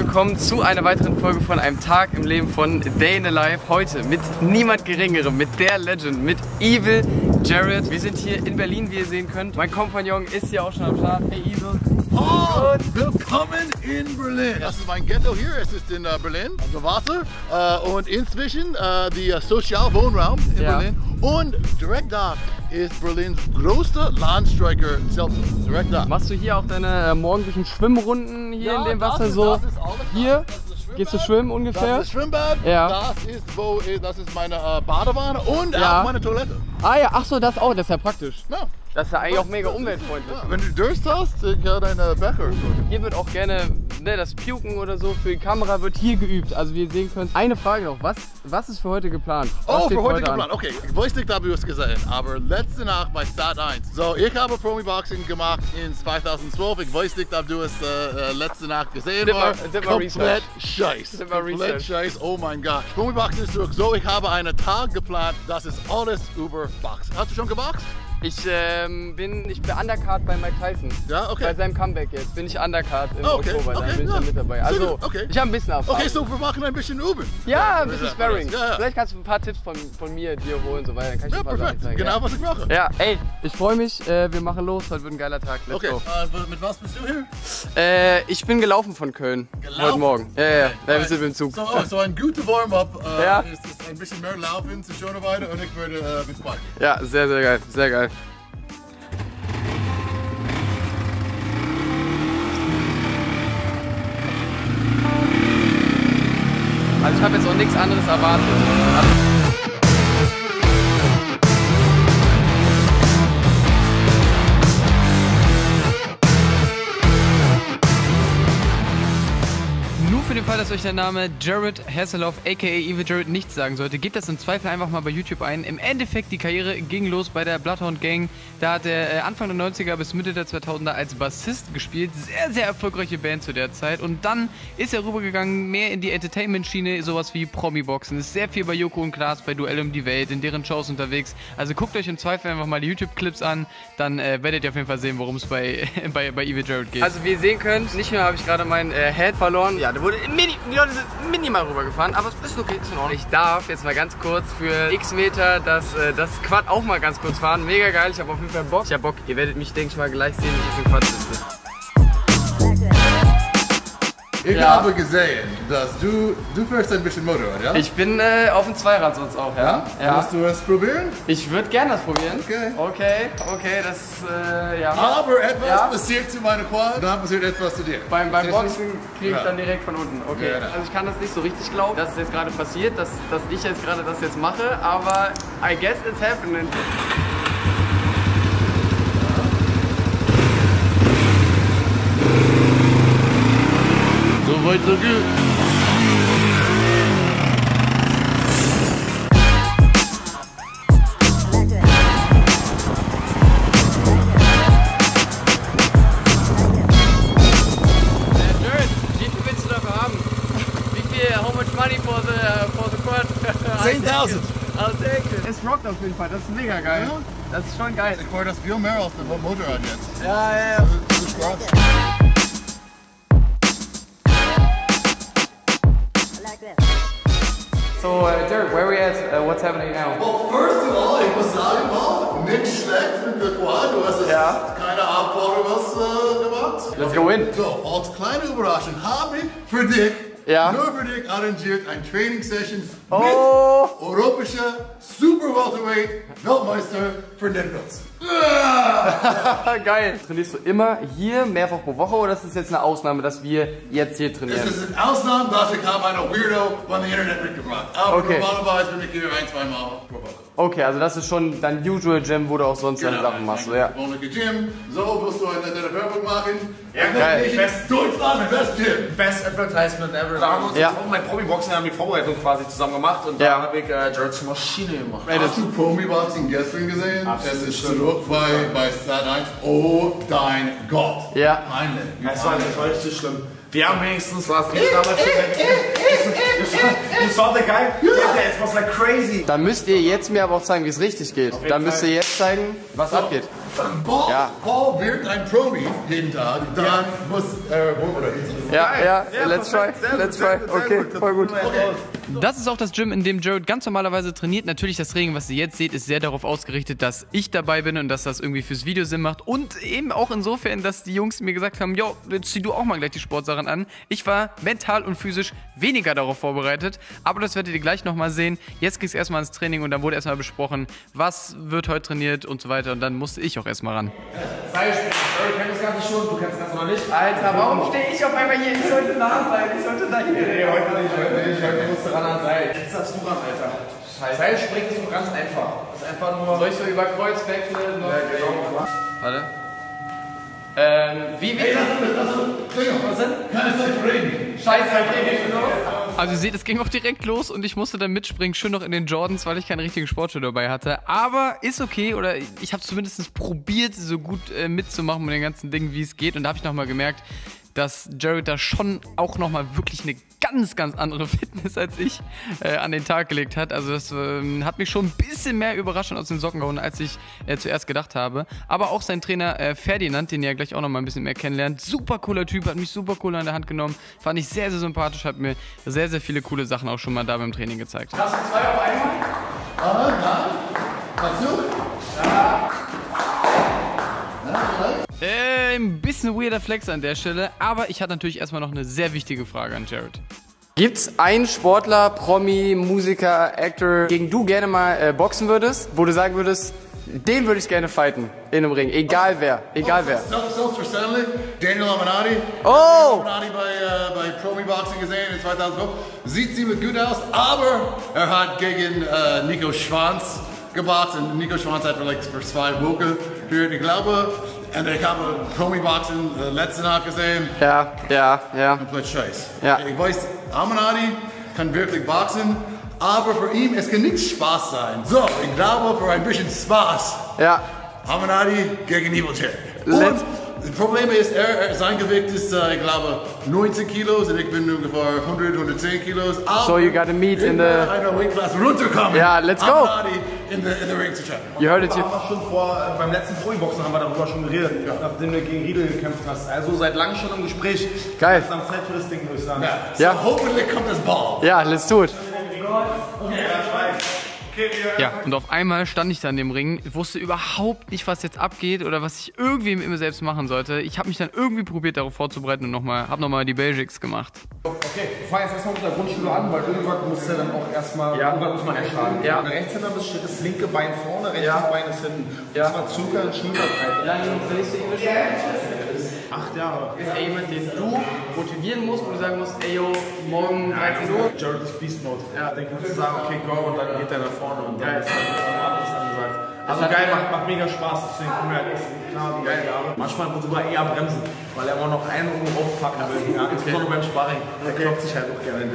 willkommen zu einer weiteren Folge von einem Tag im Leben von Day in a Life. Heute mit niemand Geringerem, mit der Legend, mit Evil Jared. Wir sind hier in Berlin, wie ihr sehen könnt. Mein Kompagnon ist hier auch schon am Start. Hey Evil. Oh, willkommen in Berlin. Das ist mein Ghetto hier. Es ist in uh, Berlin, also Wasser. Uh, und inzwischen uh, die uh, Sozialwohnraum in Ja. Berlin. Und direkt da ist Berlins größter Landstreicher Zelten. Direkt da. Machst du hier auch deine äh, morgendlichen Schwimmrunden hier in dem Wasser ist- so? das ist alles. Hier? Gehst du schwimmen ungefähr? Das ist Schwimmbad. Ja. Das ist, wo, das ist meine äh, Badewanne und Ja. auch meine Toilette. Ah ja, ach so, das auch, das ist ja praktisch. Ja. Das ist ja eigentlich auch mega umweltfreundlich. Ja, wenn du Durst hast, ich kann deine Becher. Hier wird auch gerne ne, das Puken oder so für die Kamera wird hier geübt. Also wie ihr sehen könnt. Eine Frage noch, was, was ist für heute geplant? Was Oh, für heute an? geplant. Okay, ich weiß nicht, ob du es gesehen aber letzte Nacht bei Sat 1. So, ich habe Promi Boxing gemacht in 2012. Ich weiß nicht, ob du es äh, äh, letzte Nacht gesehen hast. Komplett Scheiß. Komplett Research. Scheiß. Oh mein Gott. Promi Boxing ist zurück. So, ich habe einen Tag geplant. Das ist alles über Boxen. Hast du schon geboxt? Ich ähm, bin, ich bin Undercard bei Mike Tyson. Ja, okay. Bei seinem Comeback jetzt bin ich Undercard im Ah, okay, Oktober, dann okay, bin ich ja. dann mit dabei. Also, okay. ich habe ein bisschen Erfahrung. Okay, so wir machen ein bisschen üben. Ja, ein bisschen Ja, Sparring. ja. Vielleicht kannst du ein paar Tipps von, von mir dir holen, so weiter. Dann kann ich Ja, ein paar perfekt. Sachen zeigen. Genau, was ich mache. Ja. ey, ich freue mich. Äh, wir machen los. Heute wird ein geiler Tag. Let's Okay, go. äh, mit was bist du hier? Äh, ich bin gelaufen von Köln. Gelaufen? Heute Morgen. Ja, ja, ja. Da Okay. bist du mit dem Zug. So, oh, so ein guter Warm-up äh, Ja. ist, ist ein bisschen mehr Laufen zu schöner Weide und ich würde äh, mit Bike. Ja, sehr, sehr geil. Sehr geil. Also ich habe jetzt auch nichts anderes erwartet. Den Fall, dass euch der Name Jared Hasselhoff, aka Evil Jared, nichts sagen sollte, gebt das im Zweifel einfach mal bei YouTube ein. Im Endeffekt, die Karriere ging los bei der Bloodhound Gang. Da hat er äh, Anfang der 90er bis Mitte der 2000er als Bassist gespielt. Sehr, sehr erfolgreiche Band zu der Zeit. Und dann ist er rübergegangen, mehr in die Entertainment-Schiene, sowas wie Promi-Boxen. Ist sehr viel bei Joko und Klaas, bei Duell um die Welt, in deren Shows unterwegs. Also guckt euch im Zweifel einfach mal die YouTube-Clips an, dann äh, werdet ihr auf jeden Fall sehen, worum es bei, bei, bei Evil Jared geht. Also wie ihr sehen könnt, nicht nur habe ich gerade mein äh, Head verloren. Ja, da wurde mini, die Leute sind minimal rübergefahren, aber es ist okay, ist in Ordnung. Ich darf jetzt mal ganz kurz für x Meter das, äh, das Quad auch mal ganz kurz fahren. Mega geil, ich habe auf jeden Fall Bock. Ich habe Bock, ihr werdet mich, denke ich mal, gleich sehen, wie ich auf dem Quad sitze. Ich Ja. habe gesehen, dass du, du fährst ein bisschen Motorrad, ja? Ich bin äh, auf dem Zweirad sonst auch, ja? Willst du es probieren? Ich würde gerne das probieren. Okay. Okay, okay, das, äh, ja. Aber etwas Ja. passiert zu meiner Quad, dann passiert etwas zu dir. Beim, beim? Boxen kriege ich Ja. dann direkt von unten. Okay. Ja, ja. Also ich kann das nicht so richtig glauben, dass es jetzt gerade passiert, dass, dass ich jetzt gerade das jetzt mache, aber I guess it's happening. So weit, so gut. Äh, Jared, wie viel willst du dafür haben? Wie viel, how much money for the, uh, for the quad? 10.000. I'll take it. Es rockt auf jeden Fall, das ist mega geil. Ja. Das ist schon geil. Ich fahre das viel mehr als der Motorrad jetzt. Ja, ja, ja. Das ist krass. So, uh, Jared, where are we at? Uh, what's happening now? Well, first of all, it sagen, Paul, nicht schlecht mit der Quad. Du hast es Ja. keine Abfahrer was äh, gemacht. Let's go in. So, als kleine Überraschung habe ich für dich, Ja. nur für dich arrangiert eine Training-Session Oh. mit europäischer Super Welterweight Weltmeister Fernand Wilson. Ah, geil. Trainierst du immer hier mehrfach pro Woche oder ist das jetzt eine Ausnahme, dass wir jetzt hier trainieren? ist eine Ausnahme, dass ich habe einen Weirdo von dem Internet mitgebracht. Aber Okay. normalerweise bin ich hier ein, zwei Mal pro Woche. Okay, also das ist schon dein usual Gym, wo du auch sonst deine Sachen machst. So, ja. Ohne Gym. So willst du eine nette Werbung machen. Ja, geil. Best Deutschland, Best Gym. Best Advertisement ever. Da haben wir uns Ja. jetzt auch mein Promi-Boxen haben die Vorbereitung quasi zusammen gemacht und Ja. da habe ich äh, Jared's Maschine gemacht. Hast du Promi-Boxing gestern gesehen? Absolut es ist schlimm. Bei, bei Sat 1. Oh dein Gott. Ja. Peinlich. Das war, war richtig schlimm. Wir haben wenigstens Lars Rieder damals schon Das war der geil. Ja, der ist was like crazy. Dann müsst ihr jetzt mir aber auch zeigen, wie es richtig geht. Dann müsst ihr jetzt zeigen, was abgeht. Paul, Ja. Paul wird ein Promi jeden Tag, dann muss er vorbereitet sein. Ja, ja, let's try, let's try. Okay, voll gut. Das ist auch das Gym, in dem Jared ganz normalerweise trainiert. Natürlich das Training, was ihr jetzt seht, ist sehr darauf ausgerichtet, dass ich dabei bin und dass das irgendwie fürs Video Sinn macht. Und eben auch insofern, dass die Jungs mir gesagt haben, jo, jetzt zieh du auch mal gleich die Sportsachen an. Ich war mental und physisch weniger darauf vorbereitet, aber das werdet ihr gleich nochmal sehen. Jetzt ging es erstmal ins Training und dann wurde erstmal besprochen, was wird heute trainiert und so weiter. Und dann musste ich auch erstmal ran. Seilspringen. Barry kennt das Ganze schon, du kennst das noch nicht. Alter, warum stehe ich auf einmal hier? Ich sollte nah sein, ich sollte da hier. Nee, heute nicht, heute nicht. Heute musst du ran an Seil. Jetzt darfst du ran, Alter. Scheiße. Seilspringen ist so ganz einfach. Das ist einfach nur... Soll ich so über Kreuz wechseln? Ja, genau. Warte. Ähm, wie wichtig? Keine Zeit für reden. Scheiße, okay, geht schon los. Also ihr seht, es ging auch direkt los und ich musste dann mitspringen, schön noch in den Jordans, weil ich keinen richtigen Sportschuh dabei hatte. Aber ist okay, oder ich habe zumindest probiert, so gut äh, mitzumachen mit den ganzen Dingen, wie es geht. Und da habe ich nochmal gemerkt, dass Jared da schon auch nochmal wirklich eine ganz, ganz andere Fitness als ich äh, an den Tag gelegt hat. Also das ähm, hat mich schon ein bisschen mehr überrascht und aus den Socken gehauen, als ich äh, zuerst gedacht habe. Aber auch sein Trainer äh, Ferdinand, den ihr ja gleich auch nochmal ein bisschen mehr kennenlernt, super cooler Typ, hat mich super cool an der Hand genommen, fand ich sehr, sehr sympathisch, hat mir sehr, sehr viele coole Sachen auch schon mal da beim Training gezeigt. Aha, na? Hast du? Äh, ein bisschen weirder Flex an der Stelle, aber ich hatte natürlich erstmal noch eine sehr wichtige Frage an Jared. Gibt's einen Sportler, Promi, Musiker, Actor, gegen du gerne mal äh, boxen würdest, wo du sagen würdest, den würde ich gerne fighten in einem Ring, egal wer, egal wer. Daniel Amanati. Oh! Amanati bei, äh, bei Promi Boxing gesehen in 2012. Sieht ziemlich gut aus, aber er hat gegen äh, Nico Schwanz geboxt und Nico Schwanz hat vielleicht für zwei Wochen gehört. Ich glaube, und ich habe Promi Boxing äh, letzte Nacht gesehen. Ja, ja, ja. Komplett scheiß. Ja. Ich weiß, Amanati kann wirklich boxen, aber für ihn, es kann nicht Spaß sein. So, ich glaube, für ein bisschen Spaß Ja, Hamanadi gegen Evil Jared. Let's- Und das Problem ist, er, er, sein Gewicht ist, äh, ich glaube, 19 Kilos und ich bin ungefähr 100, 110 Kilos. Aber So you gotta meet in the- einer Weightklasse runterkommen. Ja, let's go. In the, in the ring zu treffen. you heard it. Haben wir schon vor, äh, beim letzten Profiboxen haben wir darüber schon geredet, nachdem du gegen Riedel gekämpft hast. Also seit langem schon im Gespräch. Geil. Langsam Zeit für das Ding, würde ich sagen. Ja. So Ja. hoffentlich kommt das Ball. Ja, let's do it. Ja, und auf einmal stand ich da in dem Ring, wusste überhaupt nicht, was jetzt abgeht oder was ich irgendwie mit mir selbst machen sollte. Ich habe mich dann irgendwie probiert, darauf vorzubereiten und nochmal, habe nochmal die Basics gemacht. Okay, wir fangen jetzt erstmal mit der Grundschule an, weil irgendwann muss ja dann auch erstmal, irgendwann muss man erschlagen. Ja. Wenn du Rechtshänder bist, steht das linke Bein vorne, rechtes Ja. Bein ist hinten. Ja. Das war Zucker und Schulterbreite. Acht Jahre. Ist er jemand, den du motivieren musst, wo du sagen musst, ey yo, morgen 13 Uhr? Jared ist Beast Mode. Ja. Dann kannst du sagen, okay, go und dann geht er nach vorne und dann ist dann alles angesagt. Also geil, macht, macht mega Spaß, deswegen kommen wir klar die geile Jahre. Manchmal muss man eher bremsen, weil er immer noch einen oben draufpacken will. Ja, insbesondere beim Sparring. Der klopft sich halt auch gerne.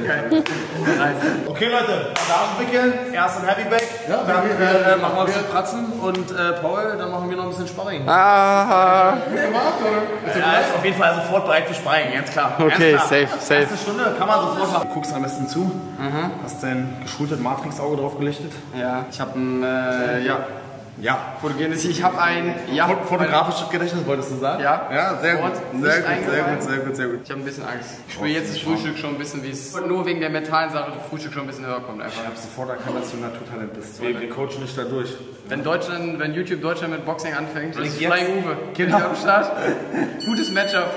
Okay Leute, Bandagen wickeln, erst ein Heavy Ja, dann wir- äh, machen wir ein bisschen Pratzen und äh, Paul, dann machen wir noch ein bisschen Sparring. Ah, Ja, ist auf jeden Fall sofort bereit für Sparring, ganz klar. Okay, ganz klar. safe, safe. Erste Stunde kann man sofort machen. Du guckst am besten zu, hast dein geschultes Matrix-Auge drauf gelichtet. ja, ich habe ein, äh, ja, Ja. fotogenes, ich habe ein, ja, Fot- Fotografisches Gedächtnis wolltest du sagen? Ja. Ja, sehr gut. Sehr gut, sehr gut, sehr gut, sehr gut. Ich habe ein bisschen Angst. Ich spüre jetzt das Frühstück schon ein bisschen, wie es nur wegen der mentalen Sache das Frühstück schon ein bisschen höher kommt einfach. Ich habe sofort erkannt, dass du Naturtalent bist. Wir, wir coachen dich da durch. Wenn Deutschland, wenn YouTube Deutschland mit Boxing anfängt, ist Flying Uwe. Genau. Bin ich am Start. Gutes Matchup.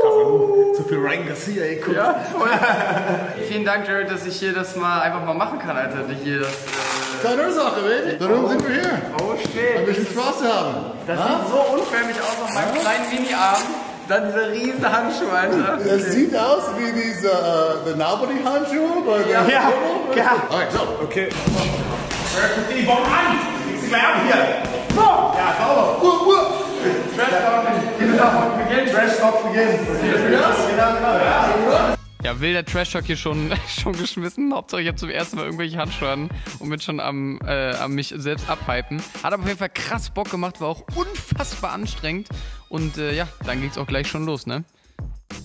Krasser Move. Zu viel Ryan Garcia, ey, guck. Ja. Vielen Dank, Jared, dass ich hier das mal einfach mal machen kann, Alter. Hier das. Äh, Keine Ursache, baby. Darum sind wir hier. oh Ein shit. bisschen Spaß zu haben. Das sieht so unförmig aus auf meinem kleinen Mini-Arm. Dann dieser riesen Handschuh, Alter. Das sieht aus wie diese äh, the Nobody-Handschuhe bei der Ja. Ja. Alright, so. Okay. Die Bomben an! Kriegst du gleich ab hier! So! Ja, sauber! Uh, uh. Trash Talk beginnt. Ja, wilder Trash-Talk hier schon, schon geschmissen. Hauptsache, ich habe zum ersten Mal irgendwelche Handschuhe an und bin schon am, äh, am mich selbst abhypen. Hat aber auf jeden Fall krass Bock gemacht, war auch unfassbar anstrengend. Und äh, ja, dann ging's auch gleich schon los, ne?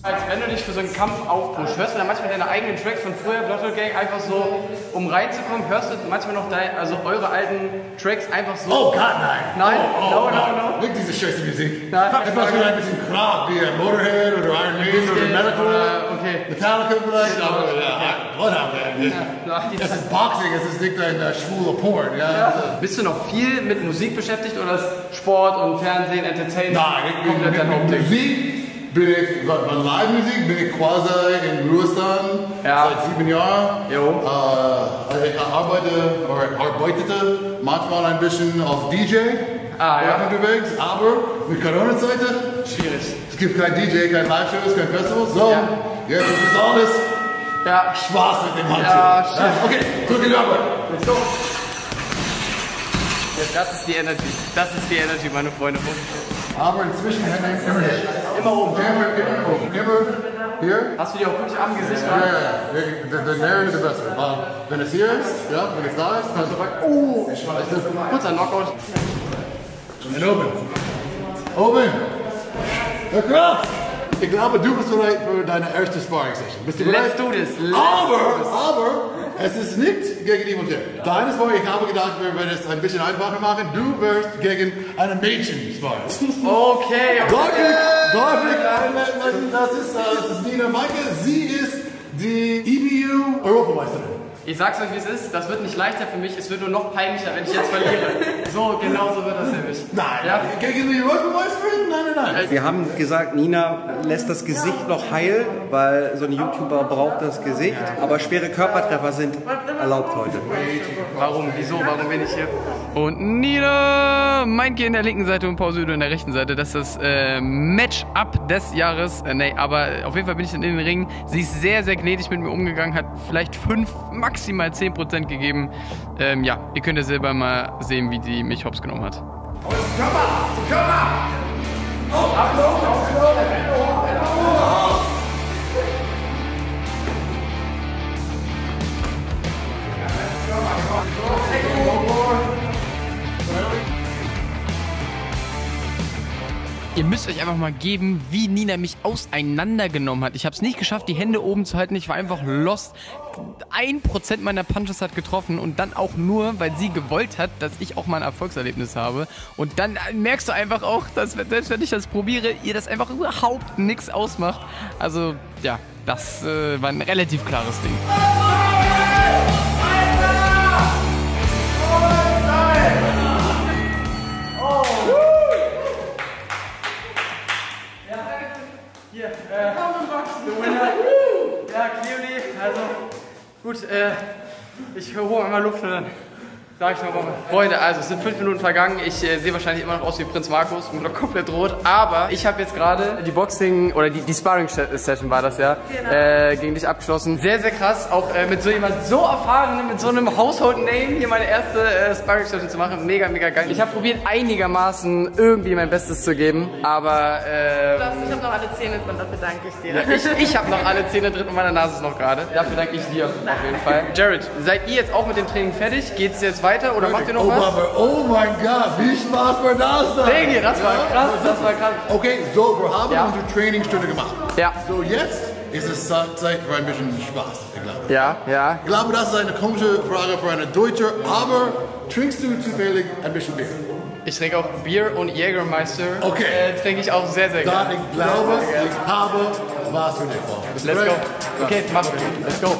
Als wenn du dich für so einen Kampf aufpusht, hörst du dann manchmal deine eigenen Tracks von früher, Blotto Gang, einfach so, um reinzukommen, hörst du manchmal noch dein, also eure alten Tracks einfach so. Oh Gott, nein. Nein? Oh, oh, no, no. no. Nicht diese scheiße Musik. Nein. Etwas wie ein bisschen Krab, wie Motorhead oder Iron Maiden oder Medical. Äh, okay. Metallica vielleicht, aber ja, whatever. Das ist Boxing, es ist nicht ein äh, schwuler Porn, ja. Bist du noch viel mit Musik beschäftigt oder ist Sport und Fernsehen, Entertainment Nein, komplett dein Hauptding? Musik bin ich, bei bei Live-Musik bin ich quasi in Ruhestand Ja. seit sieben Jahren. Jo. Äh, ich arbeite, oder arbeitete manchmal ein bisschen auf DJ. Ah, ja. Unterwegs, aber mit Corona-Zeiten Schwierig. Es gibt kein DJ, kein Live-Shows, kein Festivals. So, Ja. jetzt ist es alles Ja, Spaß mit dem Handschuh. Ja, okay, drück die Arbeit. let's go. Das ist die Energy. Das ist die Energy, meine Freunde. Aber inzwischen hängt er immer hier. Immer oben. Immer, immer oben. Immer hier. Hast du die auch wirklich am Gesicht Ja, ja, ja. Der, der näher ist der bessere. Weil, wenn es hier ist, ja, wenn es da ist, kannst du bei. Oh, ich weiß nicht. Kurzer Knockout. Und oben. Oben. Ja, krass. Ich glaube, du bist bereit für deine erste Sparring-Session. Bist du bereit? Let's do this. Let's Aber, aber, es ist nicht gegen die der. Deines war, ich habe gedacht, wir werden es ein bisschen einfacher machen. Du wirst gegen eine Mädchen sparren. Okay, Darf ich, darf ich einleiten? Das ist, äh, das ist Nina Meike. Sie ist die EBU Europameisterin. Ich sag's euch, wie es ist. Das wird nicht leichter für mich. Es wird nur noch peinlicher, wenn ich jetzt verliere. So, genau so wird das nämlich. Nein, Ja. gegen die Europameisterin? Nein, nein, nein. Wir haben gesagt, Nina lässt das Gesicht noch heil, weil so ein YouTuber braucht das Gesicht. Aber schwere Körpertreffer sind erlaubt heute. Warum? Wieso? Warum bin ich hier? Und Nina Meinke in der linken Seite und Paul Südo in der rechten Seite. Das ist das äh, Match-up des Jahres. Äh, nee, aber auf jeden Fall bin ich dann in den Ring. Sie ist sehr, sehr gnädig mit mir umgegangen, hat vielleicht 5, maximal 10% gegeben. Ähm, ja, ihr könnt ja selber mal sehen, wie die mich hops genommen hat. Ihr müsst euch einfach mal geben, wie Nina mich auseinandergenommen hat. Ich habe es nicht geschafft, die Hände oben zu halten. Ich war einfach lost. Ein Prozent meiner Punches hat getroffen und dann auch nur, weil sie gewollt hat, dass ich auch mal ein Erfolgserlebnis habe. Und dann merkst du einfach auch, dass selbst wenn ich das probiere, ihr das einfach überhaupt nichts ausmacht. Also ja, das äh, war ein relativ klares Ding. Gut, äh, ich hole mal Luft dann sag ich nochmal. Freunde, also es sind fünf Minuten vergangen. Ich äh, sehe wahrscheinlich immer noch aus wie Prinz Markus und bin noch komplett rot. Aber ich habe jetzt gerade die Boxing oder die, die Sparring-Session war das ja, äh, gegen dich abgeschlossen. Sehr, sehr krass. Auch äh, mit so jemand so erfahren, mit so einem Household-Name hier meine erste äh, Sparring-Session zu machen. Mega, mega geil. Ich habe probiert einigermaßen irgendwie mein Bestes zu geben, aber äh, Das, ich habe noch alle Zähne drin, dafür danke ich dir. ich, ich habe noch alle Zähne drin und meine Nase ist noch gerade. Dafür danke ich dir auf jeden Fall. Jared, seid ihr jetzt auch mit dem Training fertig? Geht es jetzt weiter oder macht ihr noch oh, was? aber, oh mein Gott, wie Spaß war das da? Diggi, das war krass, das war krass. Okay, so, wir haben Ja. unsere Trainingsstunde gemacht. Ja, So, jetzt ist es Zeit für ein bisschen Spaß, ich glaube. ja, ja. Ich glaube, das ist eine komische Frage für eine Deutsche, aber trinkst du zufällig ein bisschen Bier? Ich trinke auch Bier und Jägermeister. Okay. Äh, trinke ich auch sehr, sehr gerne. ich glaube, ich habe was für dich. Du Let's bereit? go. Okay, mach Let's go.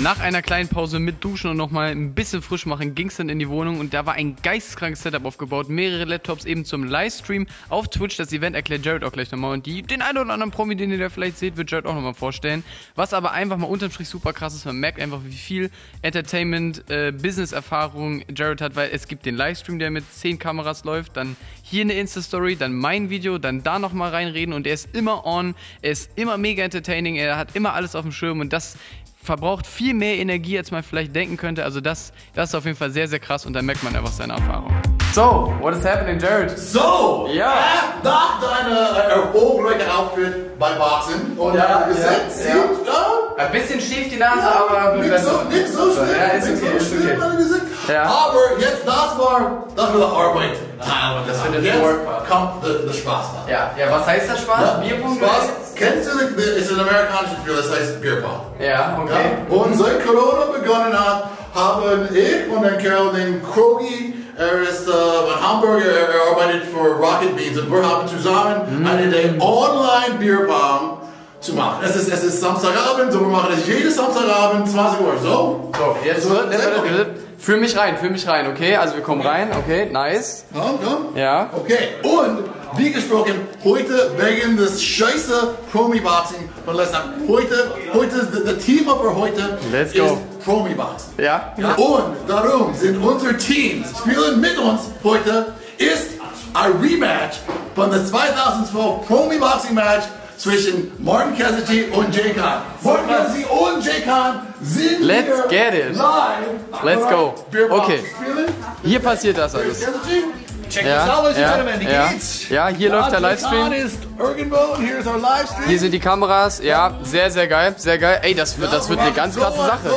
Nach einer kleinen Pause mit Duschen und nochmal ein bisschen frisch machen ging es dann in die Wohnung und da war ein geisteskrankes Setup aufgebaut. Mehrere Laptops eben zum Livestream auf Twitch. Das Event erklärt Jared auch gleich nochmal und die, den einen oder anderen Promi, den ihr da vielleicht seht, wird Jared auch nochmal vorstellen. Was aber einfach mal unterm Strich super krass ist, man merkt einfach, wie viel Entertainment, äh, Business-Erfahrung Jared hat, weil es gibt den Livestream, der mit 10 Kameras läuft, dann hier eine Insta-Story, dann mein Video, dann da nochmal reinreden und er ist immer on, er ist immer mega entertaining, er hat immer alles auf dem Schirm und das verbraucht viel mehr Energie, als man vielleicht denken könnte. Also das, das ist auf jeden Fall sehr, sehr krass und da merkt man einfach seine Erfahrung. So, what is happening, Jared? So, Ja. äh, nach deiner erfolgreichen Auftritt bei Boxen und Ja, Gesetz ja, sieht, ja, Ein bisschen schief die Nase, aber wird nicht so, nicht so schlimm, Ja, ist nicht okay, so ist schlimm, okay. Ja. Aber jetzt, das war, das war die Arbeit. Teil. Das findet jetzt Sport. kommt der, der Spaß da. Ja, ja, was heißt das Spaß? Ja, Bierpong? Spaß. Kennst du, das ist ein amerikanisches Spiel, das heißt Bierpong. Ja, okay. Ja? Und seit Corona begonnen hat, haben ich und ein Kerl, den Krogi, er ist äh, ein Hamburger, er, arbeitet für Rocket Beans und wir haben zusammen eine Idee, online Bierpong zu machen. Es ist, es ist Samstagabend, so wir machen es jeden Samstagabend, 20 Uhr. So? So, jetzt So, wird, sehr gut. Fühl mich rein, fühl mich rein, okay? Also wir kommen rein, okay, nice. Komm, komm. Ja. Okay, und wie gesprochen, heute wegen des scheiße Promi-Boxing von letztem Mal. Heute, heute ist das Thema für heute Let's ist. Promi-Boxing. Ja. Und darum sind unsere Teams, spielen mit uns heute, ist ein Rematch von der 2012 Promi-Boxing-Match zwischen Martin Cassidy und Jay Khan. Martin Cassidy und Jay Khan sind Let's get it. live. Let's go. Okay. Hier passiert das alles. Cassidy? Ja, ja, ja. ja, hier läuft der Livestream. hier Livestream. Sind die Kameras. Ja, sehr, sehr geil, sehr geil. Ey, das wird, das wird eine ganz krasse Sache.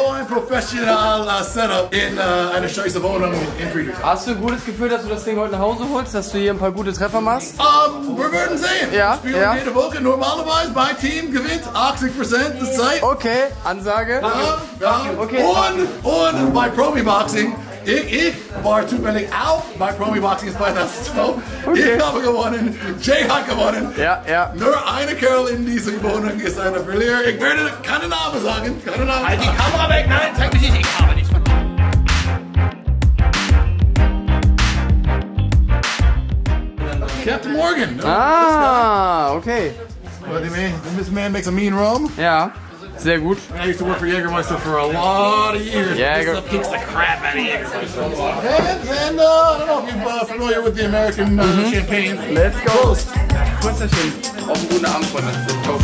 Friedrichshain. Hast du ein gutes Gefühl, dass du das Ding heute nach Hause holst, dass du hier ein paar gute Treffer machst? Um, wir werden sehen. Ja, spielen ja. jede Woche. Normalerweise mein Team gewinnt 80% der Zeit. Okay, Ansage. Ja, ja. Okay. Und, und bei Promi Boxing, ich, ich war zufällig auch bei Promi Boxing 2012. Okay. Ich habe gewonnen, Jay hat gewonnen. Ja, ja. Nur eine Kerl in dieser Wohnung ist eine Verlierer. Ich werde keine Namen sagen. Keine Namen Halt die sagen. Kamera weg, nein, zeig mich nicht, ich habe nichts. Captain Morgan. Ah, okay. What do you mean? This man makes a mean rum. Ja, sehr gut. I used to work for Jägermeister for a lot of years. Jäger- This stuff kicks the crap out of Jägermeister. And, and uh, I don't know if you're uh, familiar with the American uh, champagne. Let's go. Prösterchen. Auf einen guten Abend, Freunde. Let's go.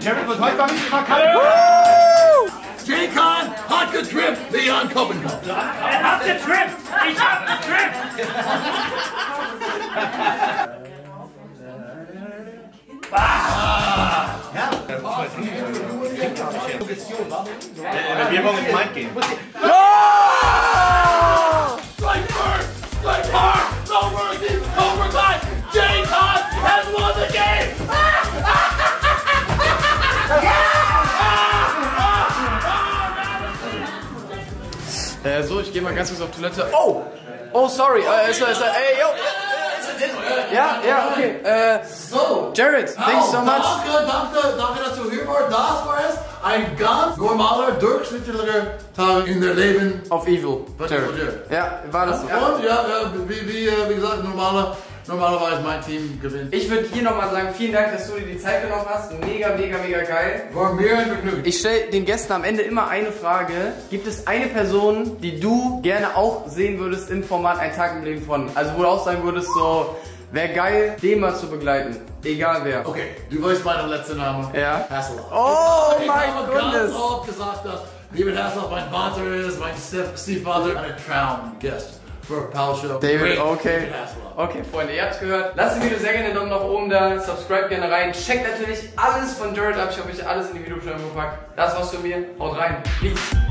Jerry wird heute mal nicht verkackt. Jay Khan, hot good trip, Leon Kopenkopf. Habt ihr Trip? Ich hab einen Trip! Der Bierbong ist mein Game. Strike first, strike hard, no mercy, no regret. Jay Khan has won the game. Äh, so, ich gehe mal ganz kurz auf Toilette. Oh! Oh, sorry. Äh, ist, er- ist, er- ey, yo. Ja, ja, okay. Äh, So, Jared, thanks so much. Danke, danke, danke, dass du hier warst. Das war es. Ein ganz normaler, durchschnittlicher Tag in der Leben. Auf Evil, Jared. Ja, war das so. Und ja, ja wie, wie, äh, wie gesagt, normaler, normalerweise mein Team gewinnt. Ich würde hier nochmal sagen, vielen Dank, dass du dir die Zeit genommen hast. Mega, mega, mega geil. War mir ein Vergnügen. Ich stelle den Gästen am Ende immer eine Frage. Gibt es eine Person, die du gerne auch sehen würdest im Format Ein Tag im Leben von? Also wo du auch sagen würdest, so, wäre geil, den mal zu begleiten. Egal wer. Okay, du weißt meinen letzten Namen. Ja. Hasselhoff. Oh ich mein habe ganz oft gesagt, dass David Hasselhoff mein Vater ist, mein Stief- Stiefvater, ein Traumgast für Pal Show. David, okay. David Hasselhoff. Okay, Freunde, ihr habt's gehört. Lasst dem Video sehr gerne einen Daumen nach oben da, subscribe gerne rein. Checkt natürlich alles von Jared ab. Ich habe euch alles in die Videobeschreibung gepackt. Das war's von mir. Haut rein. Peace.